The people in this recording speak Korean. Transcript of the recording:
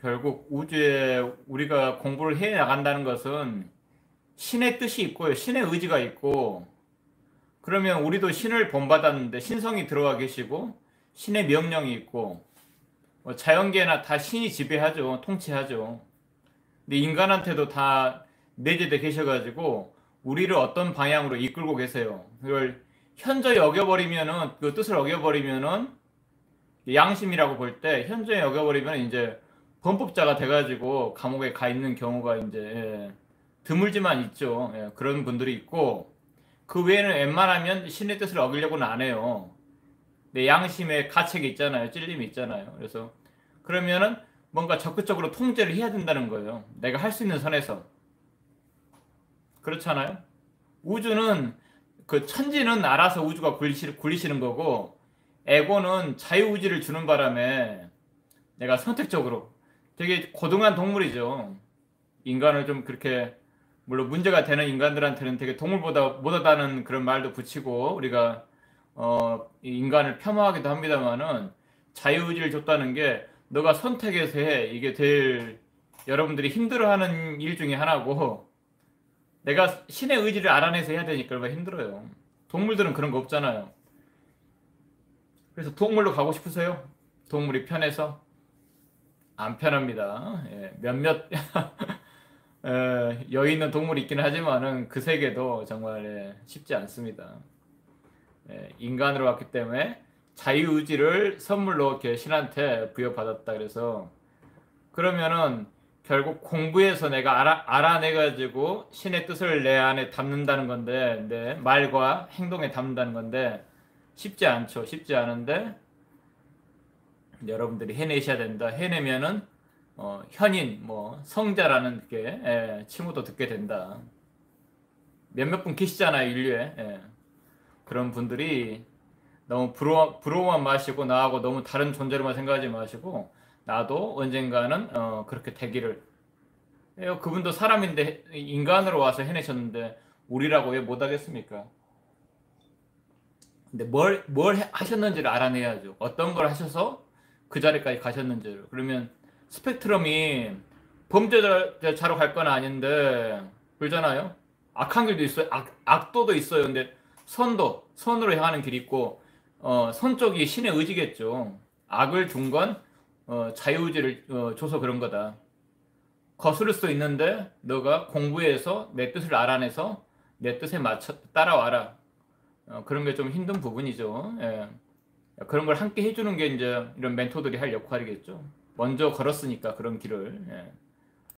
결국 우주에 우리가 공부를 해 나간다는 것은 신의 뜻이 있고요. 신의 의지가 있고 그러면 우리도 신을 본받았는데 신성이 들어와 계시고 신의 명령이 있고 뭐 자연계나 다 신이 지배하죠. 통치하죠. 근데 인간한테도 다 내재돼 계셔가지고 우리를 어떤 방향으로 이끌고 계세요. 그걸 현저히 어겨버리면은 그 뜻을 어겨버리면은 양심이라고 볼 때 현저히 어겨버리면 이제 범법자가 돼가지고 감옥에 가 있는 경우가 이제 예, 드물지만 있죠. 예, 그런 분들이 있고 그 외에는 웬만하면 신의 뜻을 어기려고는 안 해요. 내 양심의 가책이 있잖아요. 찔림이 있잖아요. 그래서 그러면은 뭔가 적극적으로 통제를 해야 된다는 거예요. 내가 할 수 있는 선에서. 그렇잖아요. 우주는 그 천지는 알아서 우주가 굴리시, 굴리시는 거고 에고는 자유의지를 주는 바람에 내가 선택적으로 되게 고등한 동물이죠. 인간을 좀 그렇게 물론 문제가 되는 인간들한테는 되게 동물보다 못하다는 그런 말도 붙이고 우리가 어 인간을 폄하하기도 합니다만은 자유의지를 줬다는 게 너가 선택해서 해 이게 될 여러분들이 힘들어하는 일 중에 하나고 내가 신의 의지를 알아내서 해야 되니까 얼마나 힘들어요. 동물들은 그런 거 없잖아요. 그래서 동물로 가고 싶으세요? 동물이 편해서? 안 편합니다. 예, 몇몇 에, 여유 있는 동물이 있기는 하지만은 그 세계도 정말 예, 쉽지 않습니다. 예, 인간으로 왔기 때문에 자유의지를 선물로 이렇게 신한테 부여받았다 그래서 그러면은 결국 공부해서 내가 알아, 알아내가지고 신의 뜻을 내 안에 담는다는 건데, 내 말과 행동에 담는다는 건데, 쉽지 않죠. 쉽지 않은데, 여러분들이 해내셔야 된다. 해내면은, 어, 현인, 뭐, 성자라는 게, 예, 칭호도 듣게 된다. 몇몇 분 계시잖아요, 인류에. 예. 그런 분들이 너무 부러워, 부러워만 마시고, 나하고 너무 다른 존재로만 생각하지 마시고, 나도 언젠가는 어, 그렇게 되기를 예, 그분도 사람인데 인간으로 와서 해내셨는데 우리라고 왜 못하겠습니까? 근데 뭘, 뭘 하셨는지를 알아내야죠. 어떤 걸 하셔서 그 자리까지 가셨는지를. 그러면 스펙트럼이 범죄자로 갈 건 아닌데 그러잖아요. 악한 길도 있어요. 악, 악도도 있어요. 근데 선도, 선으로 향하는 길이 있고 어, 선 쪽이 신의 의지겠죠. 악을 준건 어, 자유의지를 어, 줘서 그런 거다. 거스를 수 있는데 너가 공부해서 내 뜻을 알아내서 내 뜻에 맞춰 따라와라. 어, 그런 게 좀 힘든 부분이죠. 예. 그런 걸 함께 해주는 게 이제 이런 멘토들이 할 역할이겠죠. 먼저 걸었으니까 그런 길을. 예.